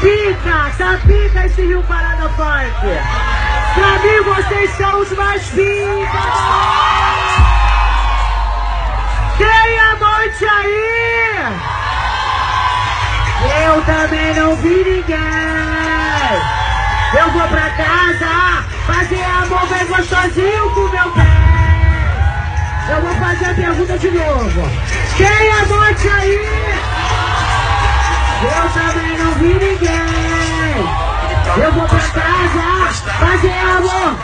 pica, tá pica esse Rio Parada Funk. Pra mim vocês são os mais pica. Tem amante aí? Eu também não vi ninguém. Eu vou pra casa fazer amor bem gostosinho com meu pé. Eu vou fazer a pergunta de novo. Tem amante aí? Eu também não vi ninguém. Eu vou pra casa fazer amor.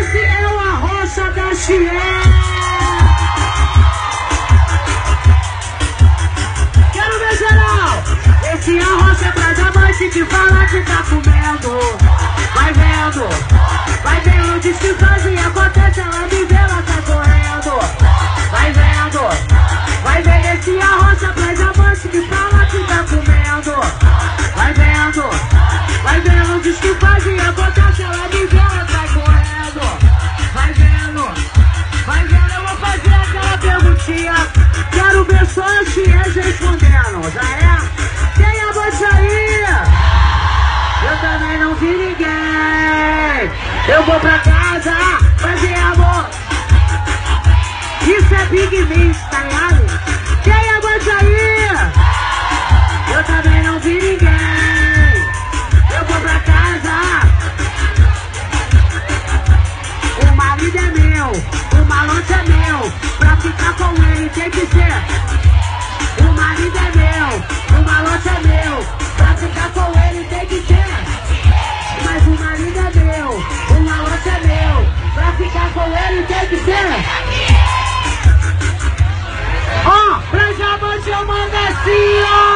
Esse é o Arrocha da Chié. Quero ver geral. Esse é pra diamante que fala que tá comendo. Vai vendo, vai vendo, diz que acontece, ela me vê, ela tá Eu vou pra casa fazer amor. Isso é Big Miss, tá ligado? Tem que ser. Ó, pra diamante eu mando assim, ó.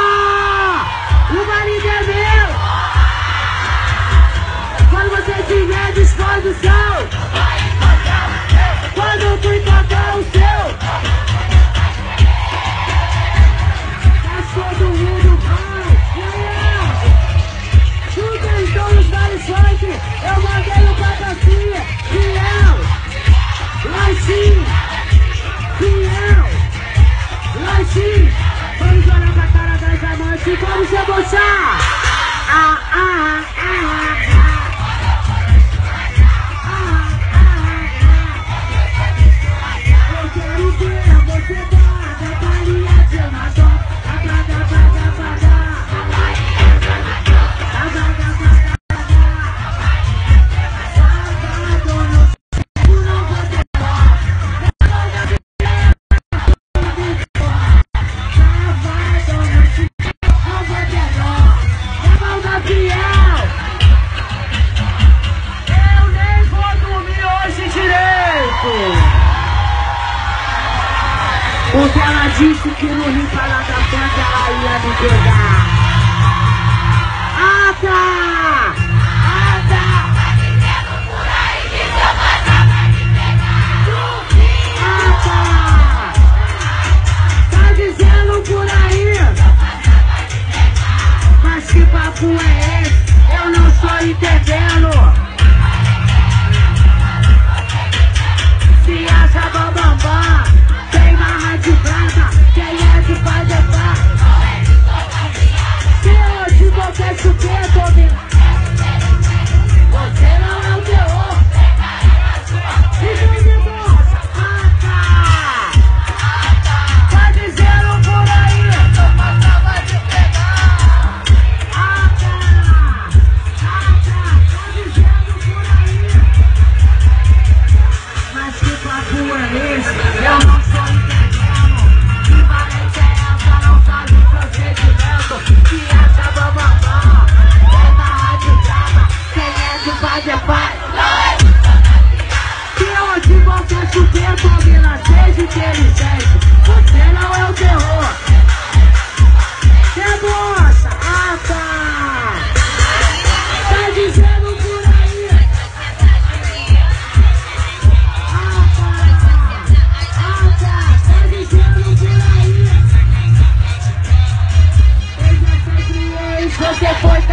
Vamos lá! Porque ela disse que no Rio Parada Franca ela ia me pegar. Ah, tá! Ah, tá! Ah, tá! Tá dizendo por aí? Mas que papo é esse? Eu não estou entendendo.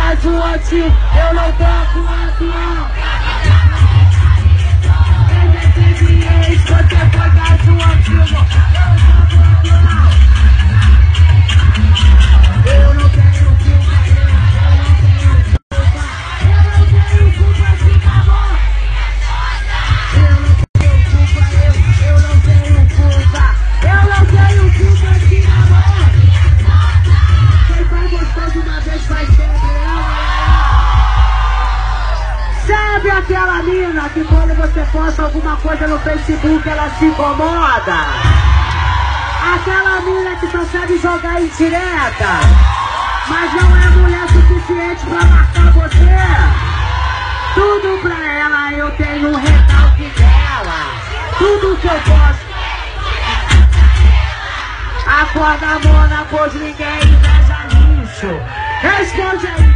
Foi casuante. Eu não toco avião. Seja aquela mina que quando você posta alguma coisa no Facebook ela se incomoda? Aquela mina que só sabe jogar em direta, mas não é mulher suficiente pra marcar você. Tudo pra ela eu tenho um recalque dela. Tudo que eu posso. Acorda, mona, pois ninguém inveja lixo. Responde aí.